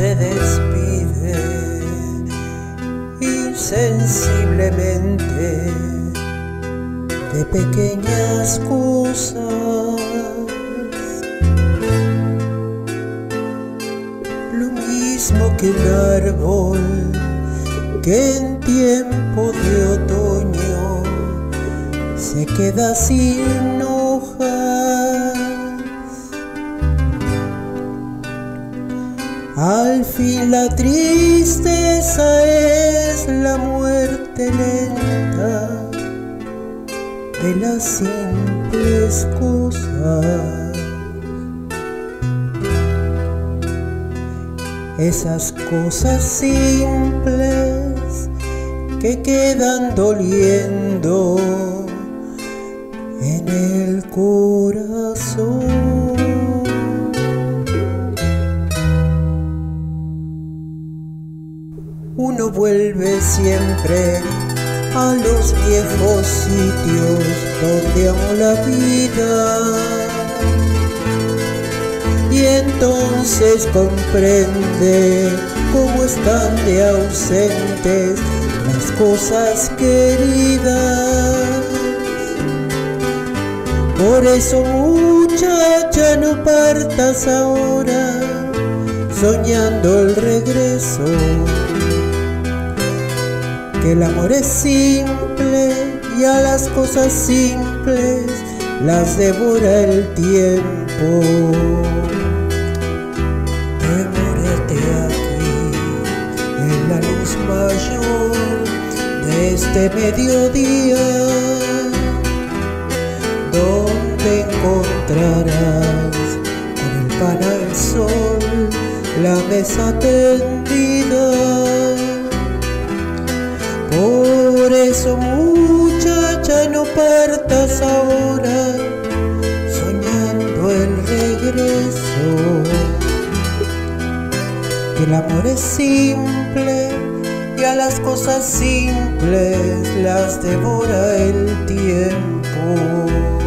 se despide insensiblemente de pequeñas cosas. Lo mismo que un árbol que en tiempo de otoño se queda sin Al fin la tristeza es la muerte lenta de las simples cosas. Esas cosas simples que quedan doliendo Vuelve siempre a los viejos sitios donde amó la vida. Y entonces comprende cómo están de ausentes las cosas queridas. Por eso muchacha no partas ahora soñando el regreso que el amor es simple y a las cosas simples las devora el tiempo. Demórate aquí en la luz mayor de este mediodía, donde encontrarás con el pan al sol la mesa tendida eso muchacha no partas ahora soñando el regreso. Que el amor es simple y a las cosas simples las devora el tiempo.